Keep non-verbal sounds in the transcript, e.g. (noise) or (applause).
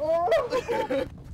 oh. (laughs) (laughs)